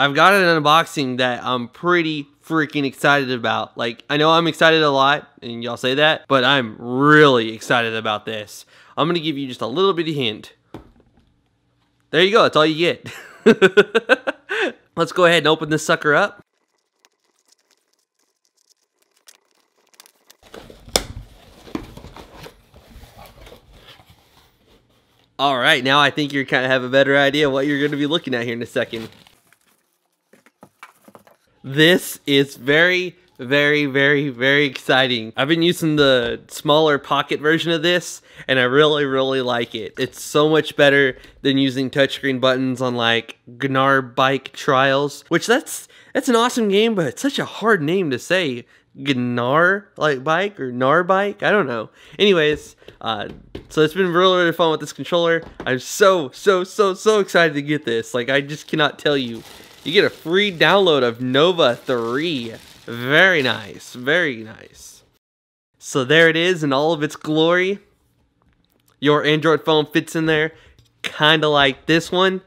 I've got an unboxing that I'm pretty freaking excited about. Like, I know I'm excited a lot, and y'all say that, but I'm really excited about this. I'm to give you just a little bitty hint. There you go, that's all you get. Let's go ahead and open this sucker up. All right, now I think you kind of have a better idea what you're going to be looking at here in a second. This is very, very, very, very exciting. I've been using the smaller pocket version of this, and I really, really like it. It's so much better than using touchscreen buttons on like Gnar Bike Trials, which that's that's an awesome game, but it's such a hard name to say. Gnar like bike or Gnar bike. I don't know. Anyways, uh, so it's been really really fun with this controller. I'm so so so so excited to get this. Like I just cannot tell you. You get a free download of Nova 3. Very nice. Very nice. So there it is in all of its glory. Your Android phone fits in there kind of like this one.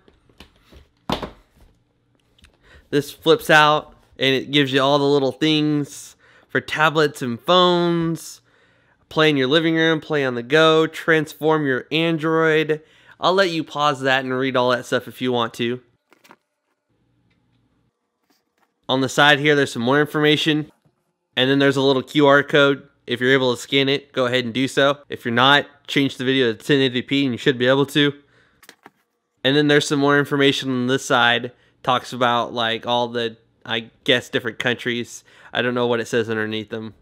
This flips out and it gives you all the little things for tablets and phones. Play in your living room, play on the go, transform your Android. I'll let you pause that and read all that stuff if you want to. On the side here, there's some more information. And then there's a little QR code. If you're able to scan it, go ahead and do so. If you're not, change the video to 1080p and you should be able to. And then there's some more information on this side. Talks about like all the, I guess, different countries. I don't know what it says underneath them.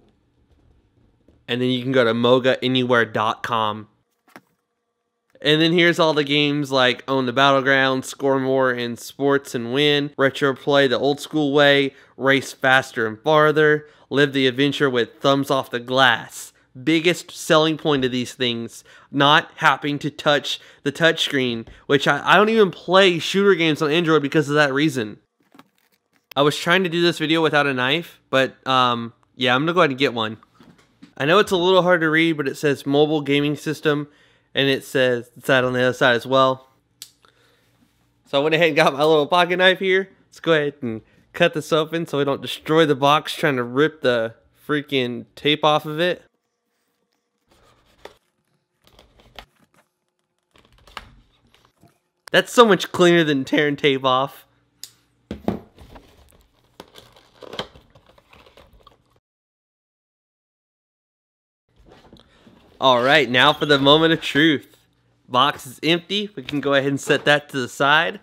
And then you can go to mogaanywhere.com and then here's all the games like Own the Battleground, Score More in Sports and Win, Retro Play the old school way, Race Faster and Farther, Live the Adventure with Thumbs Off the Glass. Biggest selling point of these things, not having to touch the touchscreen, which I, I don't even play shooter games on Android because of that reason. I was trying to do this video without a knife, but um, yeah, I'm gonna go ahead and get one. I know it's a little hard to read, but it says mobile gaming system and it says that on the other side as well. So I went ahead and got my little pocket knife here. Let's go ahead and cut this open so we don't destroy the box trying to rip the freaking tape off of it. That's so much cleaner than tearing tape off. All right, now for the moment of truth. Box is empty. We can go ahead and set that to the side.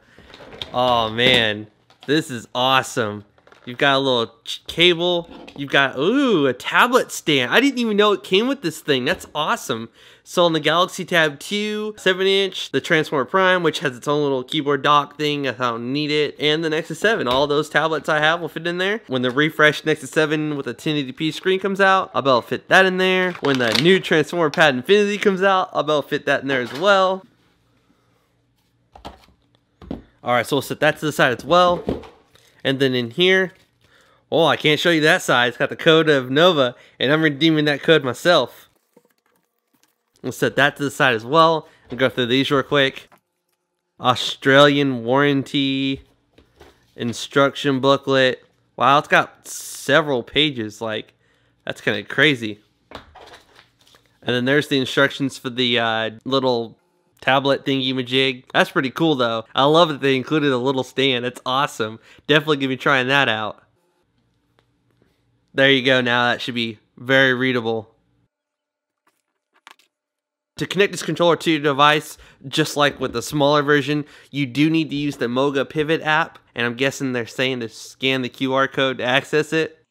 Oh man, this is awesome. You've got a little cable. You've got, ooh, a tablet stand. I didn't even know it came with this thing. That's awesome. So on the Galaxy Tab 2, 7-inch, the Transformer Prime, which has its own little keyboard dock thing, I don't need it, and the Nexus 7. All those tablets I have will fit in there. When the refreshed Nexus 7 with a 1080p screen comes out, I'll be able to fit that in there. When the new Transformer Pad Infinity comes out, I'll be able to fit that in there as well. Alright, so we'll set that to the side as well. And then in here, oh, I can't show you that side. It's got the code of Nova, and I'm redeeming that code myself. We'll set that to the side as well and go through these real quick. Australian warranty instruction booklet. Wow, it's got several pages. Like, that's kind of crazy. And then there's the instructions for the uh, little tablet thingy majig. That's pretty cool though. I love that they included a little stand. That's awesome. Definitely gonna be trying that out. There you go now. That should be very readable. To connect this controller to your device, just like with the smaller version, you do need to use the Moga Pivot app, and I'm guessing they're saying to scan the QR code to access it.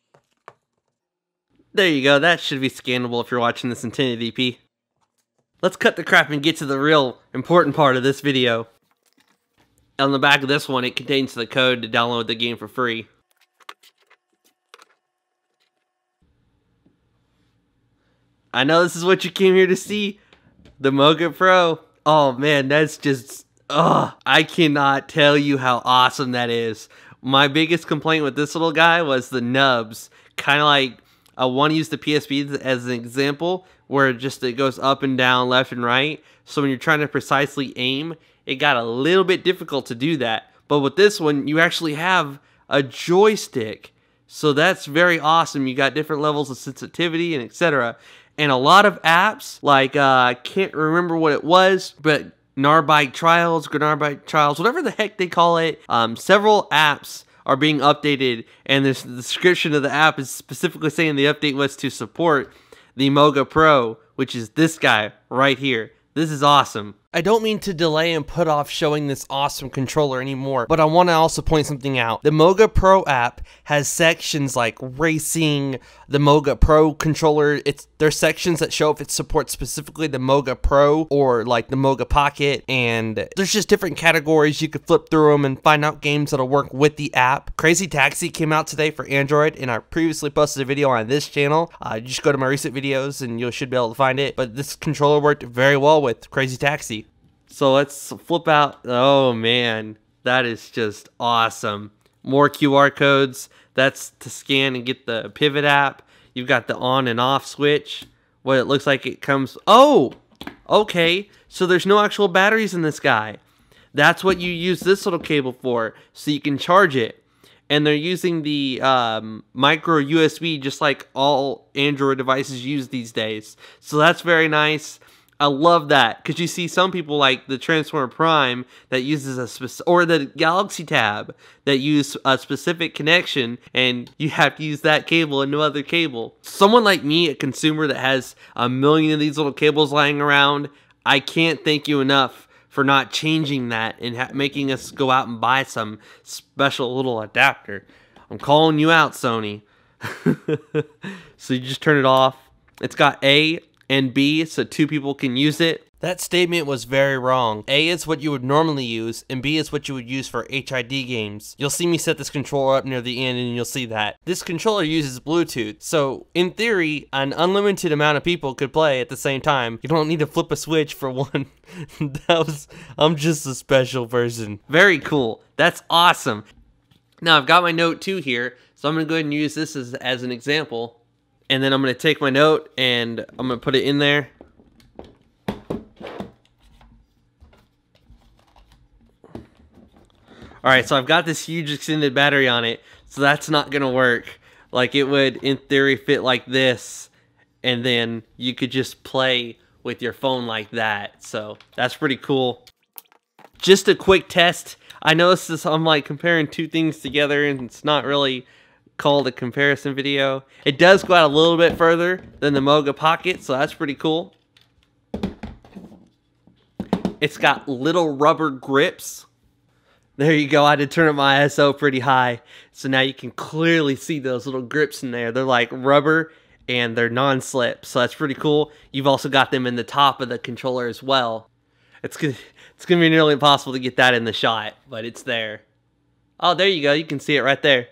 There you go, that should be scannable if you're watching this in 1080p. Let's cut the crap and get to the real important part of this video. On the back of this one, it contains the code to download the game for free. I know this is what you came here to see. The Moga Pro. Oh man, that's just, ugh. I cannot tell you how awesome that is. My biggest complaint with this little guy was the nubs. Kind of like, I want to use the PSP as an example where it just it goes up and down, left and right. So when you're trying to precisely aim, it got a little bit difficult to do that. But with this one, you actually have a joystick. So that's very awesome. You got different levels of sensitivity and etc. And a lot of apps, like uh, I can't remember what it was, but Narbite Trials, Granarbite Trials, whatever the heck they call it, um, several apps are being updated, and this, the description of the app is specifically saying the update was to support the Moga Pro, which is this guy right here. This is awesome. I don't mean to delay and put off showing this awesome controller anymore, but I want to also point something out. The Moga Pro app has sections like racing, the Moga Pro controller. It's there's sections that show if it supports specifically the Moga Pro or like the Moga Pocket, and there's just different categories. You could flip through them and find out games that'll work with the app. Crazy Taxi came out today for Android, and I previously posted a video on this channel. Uh, just go to my recent videos and you should be able to find it. But this controller worked very well with Crazy Taxi. So let's flip out. Oh man, that is just awesome. More QR codes. That's to scan and get the pivot app. You've got the on and off switch. What it looks like it comes. Oh, okay. So there's no actual batteries in this guy. That's what you use this little cable for, so you can charge it. And they're using the um, micro USB just like all Android devices use these days. So that's very nice. I love that because you see some people like the Transformer Prime that uses a specific, or the Galaxy Tab that use a specific connection, and you have to use that cable and no other cable. Someone like me, a consumer that has a million of these little cables lying around, I can't thank you enough for not changing that and making us go out and buy some special little adapter. I'm calling you out, Sony. so you just turn it off. It's got A and B so two people can use it. That statement was very wrong. A is what you would normally use, and B is what you would use for HID games. You'll see me set this controller up near the end and you'll see that. This controller uses Bluetooth, so in theory, an unlimited amount of people could play at the same time. You don't need to flip a switch for one. that was, I'm just a special person. Very cool. That's awesome. Now I've got my Note 2 here, so I'm gonna go ahead and use this as, as an example and then I'm going to take my note and I'm going to put it in there. Alright, so I've got this huge extended battery on it, so that's not going to work. Like, it would, in theory, fit like this, and then you could just play with your phone like that. So, that's pretty cool. Just a quick test. I noticed this, I'm like comparing two things together, and it's not really called a comparison video. It does go out a little bit further than the Moga Pocket, so that's pretty cool. It's got little rubber grips. There you go. I had to turn up my ISO pretty high. So now you can clearly see those little grips in there. They're like rubber and they're non-slip. So that's pretty cool. You've also got them in the top of the controller as well. It's gonna, it's gonna be nearly impossible to get that in the shot, but it's there. Oh, there you go. You can see it right there.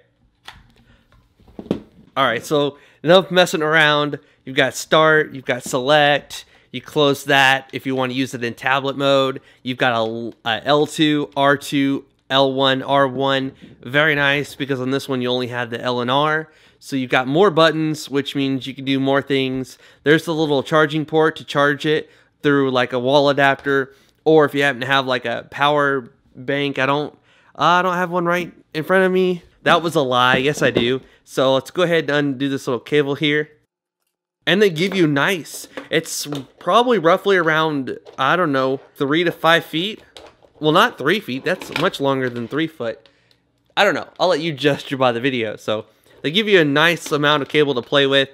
All right, so enough messing around. You've got start, you've got select. You close that if you want to use it in tablet mode. You've got a a L2, R2, L1, R1. Very nice because on this one you only have the L and R. So you've got more buttons, which means you can do more things. There's the little charging port to charge it through like a wall adapter, or if you happen to have like a power bank. I don't, I don't have one right in front of me. That was a lie. Yes, I do. So let's go ahead and undo this little cable here. And they give you nice. It's probably roughly around, I don't know, three to five feet. Well, not three feet. That's much longer than three foot. I don't know. I'll let you gesture by the video. So they give you a nice amount of cable to play with.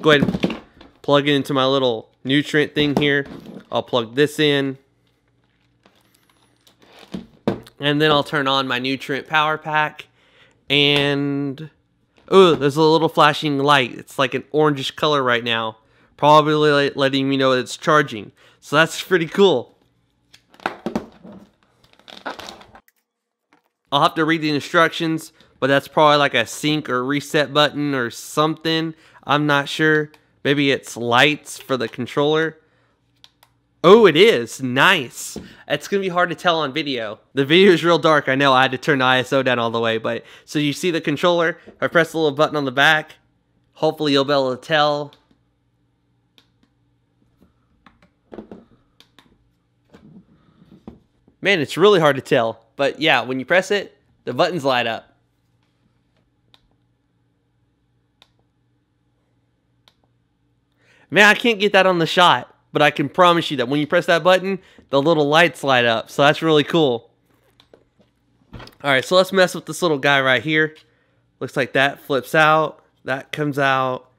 Go ahead and plug it into my little New Trent thing here. I'll plug this in. And then I'll turn on my New Trent power pack. And Oh, there's a little flashing light. It's like an orangish color right now. Probably letting me know it's charging. So that's pretty cool. I'll have to read the instructions, but that's probably like a sync or reset button or something. I'm not sure. Maybe it's lights for the controller. Oh, it is. Nice. It's going to be hard to tell on video. The video is real dark. I know I had to turn the ISO down all the way. But So you see the controller. I press the little button on the back. Hopefully you'll be able to tell. Man, it's really hard to tell. But yeah, when you press it, the buttons light up. Man, I can't get that on the shot, but I can promise you that when you press that button, the little lights light up. So that's really cool. All right, so let's mess with this little guy right here. Looks like that flips out. That comes out.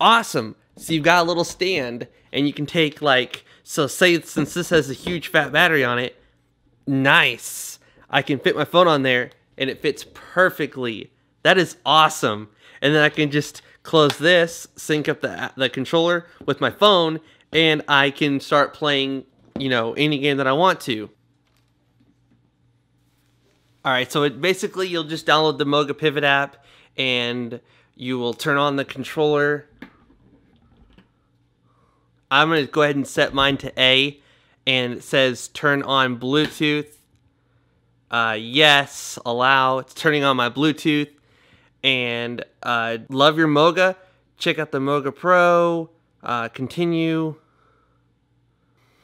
Awesome. So you've got a little stand and you can take like, so say since this has a huge fat battery on it, nice. I can fit my phone on there and it fits perfectly. That is awesome. And then I can just close this, sync up the, the controller with my phone, and I can start playing, you know, any game that I want to. Alright, so it basically you'll just download the Moga Pivot app and you will turn on the controller. I'm going to go ahead and set mine to A and it says turn on Bluetooth. Uh, yes, allow. It's turning on my Bluetooth. And uh, love your Moga. Check out the Moga Pro. Uh, continue.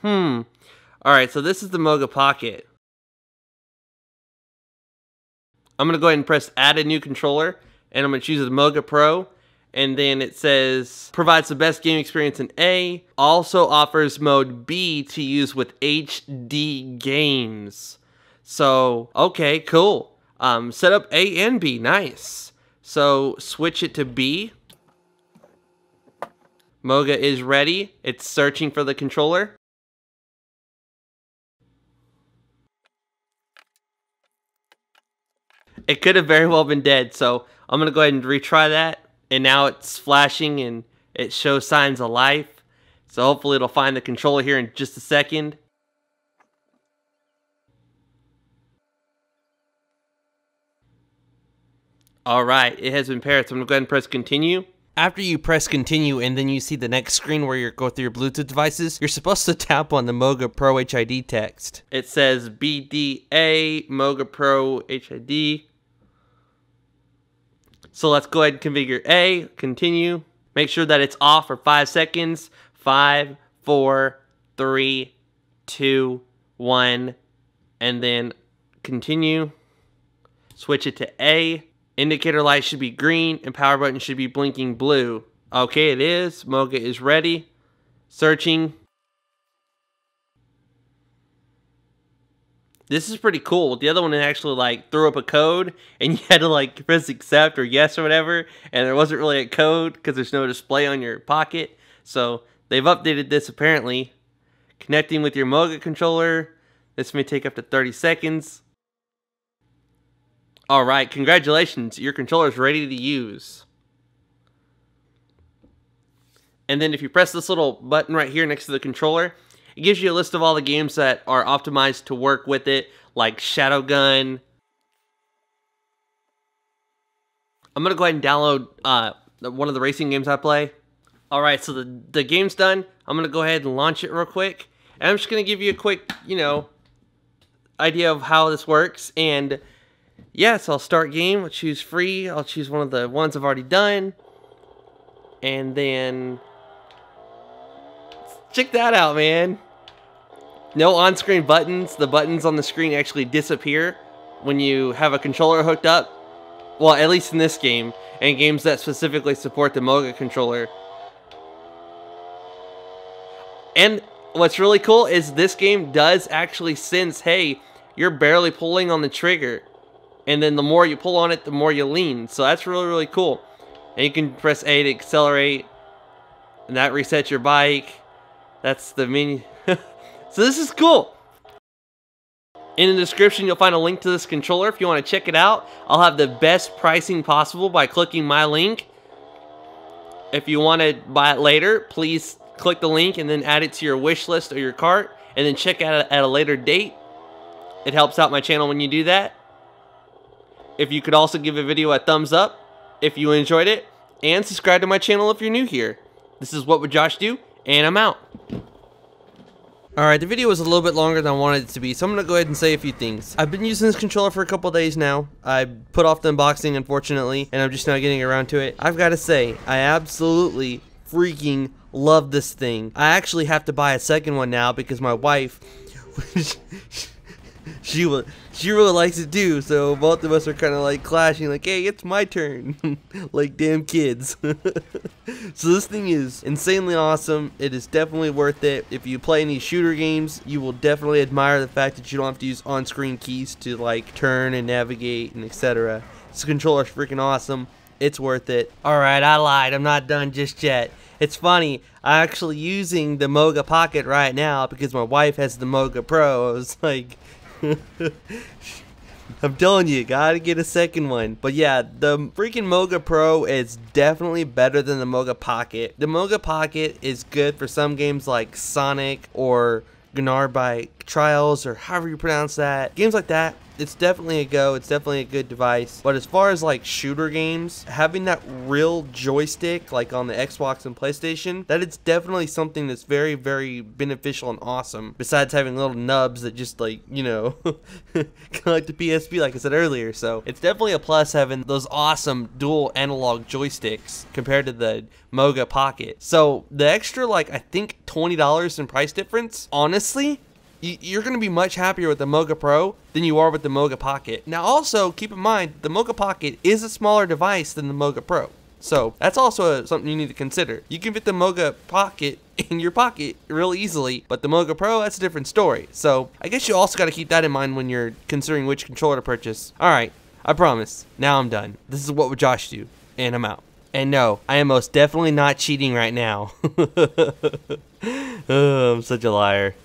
Hmm. All right, so this is the Moga Pocket. I'm going to go ahead and press add a new controller. And I'm going to choose the Moga Pro. And then it says provides the best game experience in A. Also offers mode B to use with HID games. So, okay, cool. Um, set up A and B. Nice. So switch it to B. Moga is ready. It's searching for the controller. It could have very well been dead, so I'm going to go ahead and retry that. And now it's flashing and it shows signs of life. So hopefully it'll find the controller here in just a second. All right, it has been paired, so I'm gonna go ahead and press continue. After you press continue and then you see the next screen where you go through your Bluetooth devices, you're supposed to tap on the Moga Pro HID text. It says BDA Moga Pro HID. So let's go ahead and configure A, continue. Make sure that it's off for five seconds. Five, four, three, two, one, and then continue. Switch it to A. Indicator light should be green and power button should be blinking blue. Okay, it is. Moga is ready. Searching. This is pretty cool. The other one actually like threw up a code and you had to like press accept or yes or whatever and there wasn't really a code because there's no display on your pocket. So they've updated this apparently. Connecting with your Moga controller. This may take up to 30 seconds. All right, congratulations. Your controller is ready to use. And then if you press this little button right here next to the controller, it gives you a list of all the games that are optimized to work with it, like Shadowgun. I'm going to go ahead and download uh, one of the racing games I play. All right, so the, the game's done. I'm going to go ahead and launch it real quick. And I'm just going to give you a quick, you know, idea of how this works. And yeah, so I'll start game. I'll choose free. I'll choose one of the ones I've already done. And then... Check that out, man. No on-screen buttons. The buttons on the screen actually disappear when you have a controller hooked up. Well, at least in this game. And games that specifically support the Moga controller. And what's really cool is this game does actually sense, hey, you're barely pulling on the trigger and then the more you pull on it, the more you lean. So that's really, really cool. And you can press A to accelerate, and that resets your bike. That's the menu. so this is cool. In the description, you'll find a link to this controller if you want to check it out. I'll have the best pricing possible by clicking my link. If you want to buy it later, please click the link and then add it to your wish list or your cart, and then check out at a later date. It helps out my channel when you do that. If you could also give a video a thumbs up if you enjoyed it, and subscribe to my channel if you're new here. This is What Would Josh Do, and I'm out. Alright, the video was a little bit longer than I wanted it to be, so I'm going to go ahead and say a few things. I've been using this controller for a couple days now. I put off the unboxing, unfortunately, and I'm just now getting around to it. I've got to say, I absolutely freaking love this thing. I actually have to buy a second one now because my wife... she was she really likes it too. So both of us are kind of like clashing, like, hey, it's my turn, like damn kids. so this thing is insanely awesome. It is definitely worth it. If you play any shooter games, you will definitely admire the fact that you don't have to use on-screen keys to like turn and navigate and etc. This controller's freaking awesome. It's worth it. Alright, I lied. I'm not done just yet. It's funny, I'm actually using the Moga Pocket right now because my wife has the Moga Pro. I was like, I'm telling you, gotta get a second one. But yeah, the freaking Moga Pro is definitely better than the Moga Pocket. The Moga Pocket is good for some games like Sonic or Gunnar Bike Trials or however you pronounce that. Games like that it's definitely a go. It's definitely a good device. But as far as like shooter games, having that real joystick like on the Xbox and PlayStation, that is definitely something that's very, very beneficial and awesome. Besides having little nubs that just like, you know, like the PSP like I said earlier. So it's definitely a plus having those awesome dual analog joysticks compared to the Moga Pocket. So the extra like I think $20 in price difference, honestly, you're going to be much happier with the Moga Pro than you are with the Moga Pocket. Now also, keep in mind, the Moga Pocket is a smaller device than the Moga Pro. So that's also a, something you need to consider. You can fit the Moga Pocket in your pocket real easily, but the Moga Pro, that's a different story. So I guess you also got to keep that in mind when you're considering which controller to purchase. Alright, I promise. Now I'm done. This is what would Josh do, and I'm out. And no, I am most definitely not cheating right now. oh, I'm such a liar.